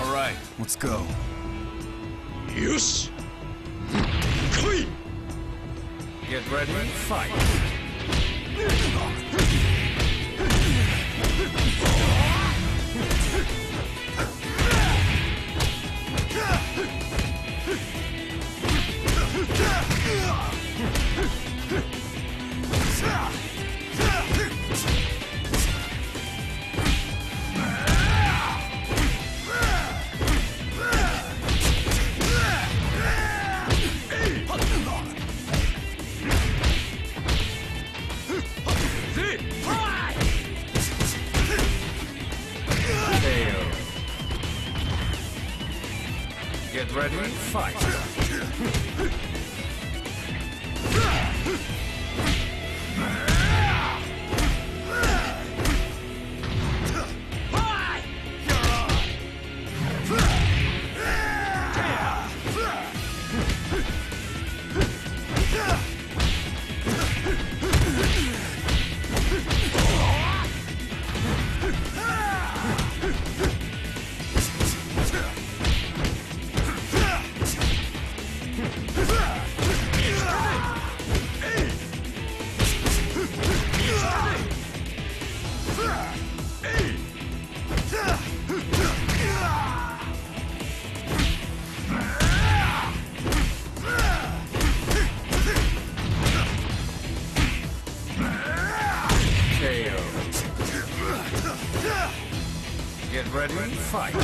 All right, let's go. Yosh! Get ready, fight! Get ready, fight. Get ready, fight.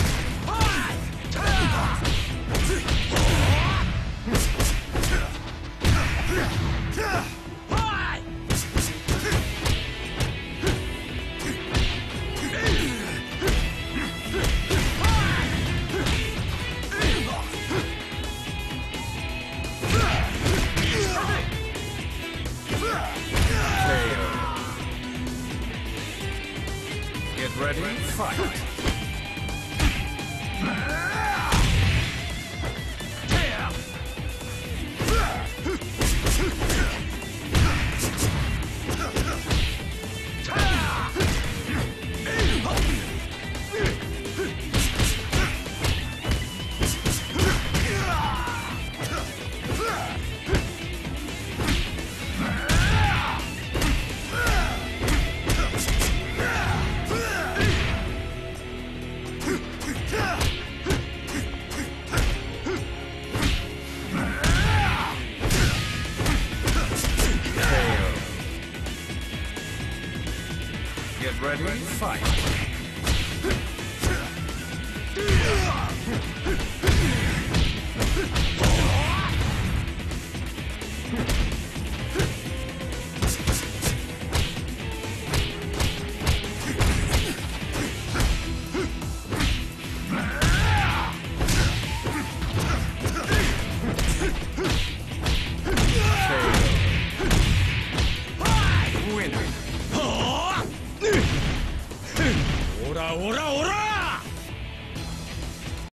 Get ready, fight. brethren, fight! Huh! ahora